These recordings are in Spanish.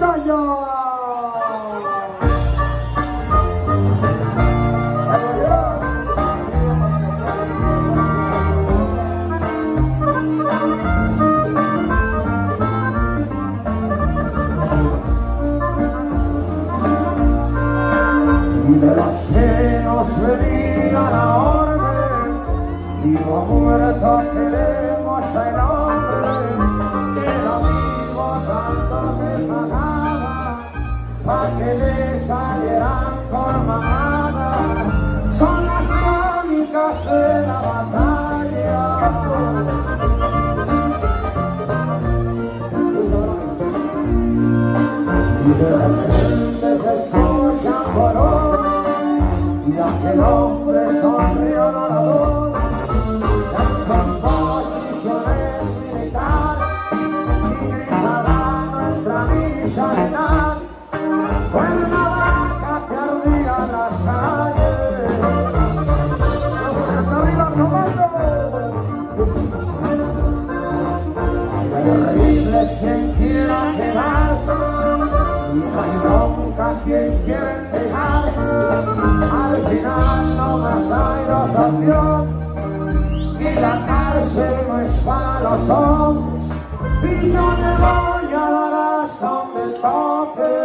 Y de venía la orden, vivo muerto queremos el Terrible quien quiera quedarse hay bronca quien quiere dejarse. Al final no más hay dos opciones y la cárcel no es para los hombres y yo me voy a dar hasta donde toque.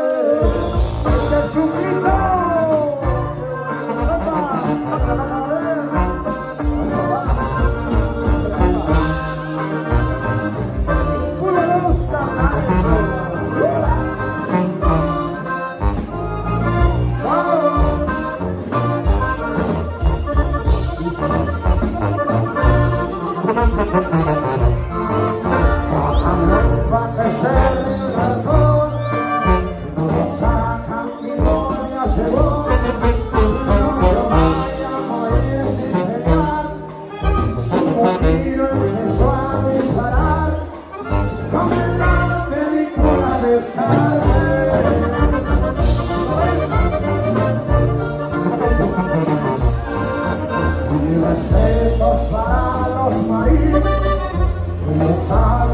What the hell is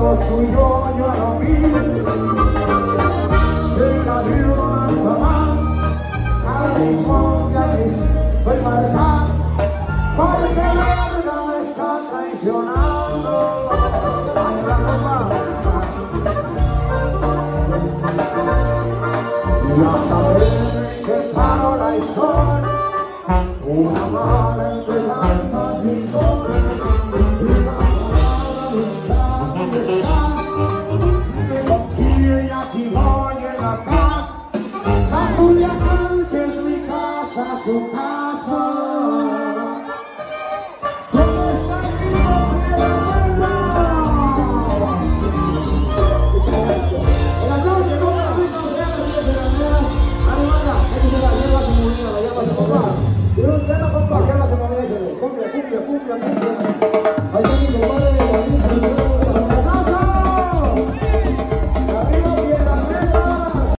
les hago su yoño a lo mil. Venga de una tomar, al mismo que a mí voy a marcar, porque la vida me está traicionando. Ay, la copa. Ya saben que paro la historia, una mala entre I saw.